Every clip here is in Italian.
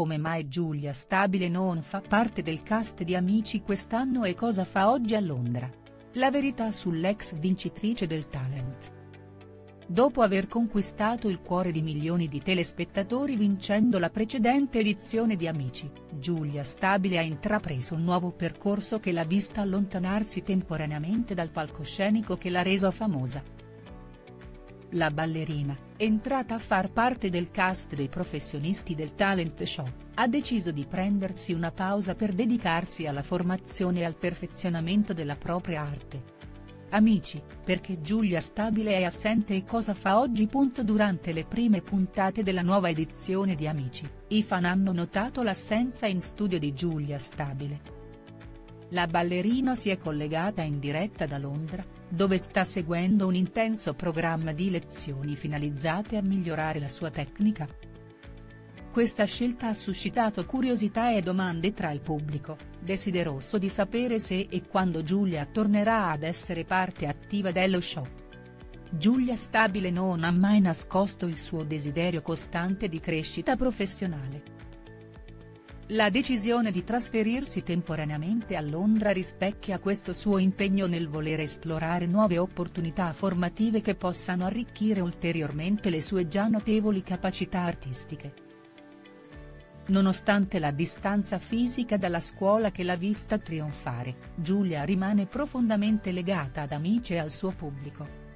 Come mai Giulia Stabile non fa parte del cast di Amici quest'anno e cosa fa oggi a Londra? La verità sull'ex vincitrice del talent. Dopo aver conquistato il cuore di milioni di telespettatori vincendo la precedente edizione di Amici, Giulia Stabile ha intrapreso un nuovo percorso che l'ha vista allontanarsi temporaneamente dal palcoscenico che l'ha reso famosa. La ballerina, entrata a far parte del cast dei professionisti del talent show, ha deciso di prendersi una pausa per dedicarsi alla formazione e al perfezionamento della propria arte. Amici, perché Giulia Stabile è assente e cosa fa oggi. Durante le prime puntate della nuova edizione di Amici, i fan hanno notato l'assenza in studio di Giulia Stabile. La ballerina si è collegata in diretta da Londra, dove sta seguendo un intenso programma di lezioni finalizzate a migliorare la sua tecnica, questa scelta ha suscitato curiosità e domande tra il pubblico, desideroso di sapere se e quando Giulia tornerà ad essere parte attiva dello show. Giulia Stabile non ha mai nascosto il suo desiderio costante di crescita professionale. La decisione di trasferirsi temporaneamente a Londra rispecchia questo suo impegno nel voler esplorare nuove opportunità formative che possano arricchire ulteriormente le sue già notevoli capacità artistiche. Nonostante la distanza fisica dalla scuola che l'ha vista trionfare, Giulia rimane profondamente legata ad amici e al suo pubblico.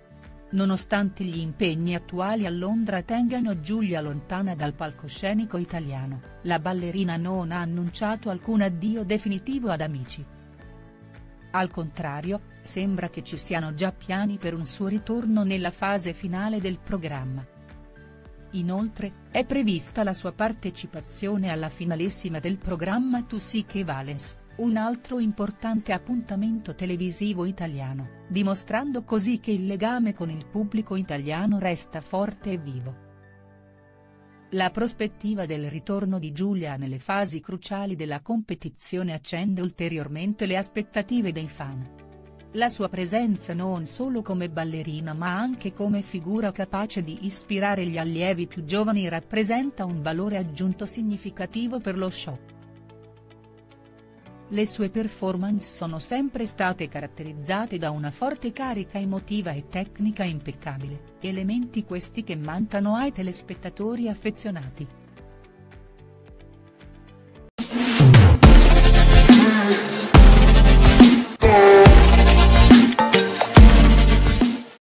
Nonostante gli impegni attuali a Londra tengano Giulia lontana dal palcoscenico italiano, la ballerina non ha annunciato alcun addio definitivo ad Amici. Al contrario, sembra che ci siano già piani per un suo ritorno nella fase finale del programma. Inoltre, è prevista la sua partecipazione alla finalissima del programma Tu sì che vales, un altro importante appuntamento televisivo italiano, dimostrando così che il legame con il pubblico italiano resta forte e vivo. La prospettiva del ritorno di Giulia nelle fasi cruciali della competizione accende ulteriormente le aspettative dei fan. La sua presenza non solo come ballerina ma anche come figura capace di ispirare gli allievi più giovani rappresenta un valore aggiunto significativo per lo show. Le sue performance sono sempre state caratterizzate da una forte carica emotiva e tecnica impeccabile, elementi questi che mancano ai telespettatori affezionati.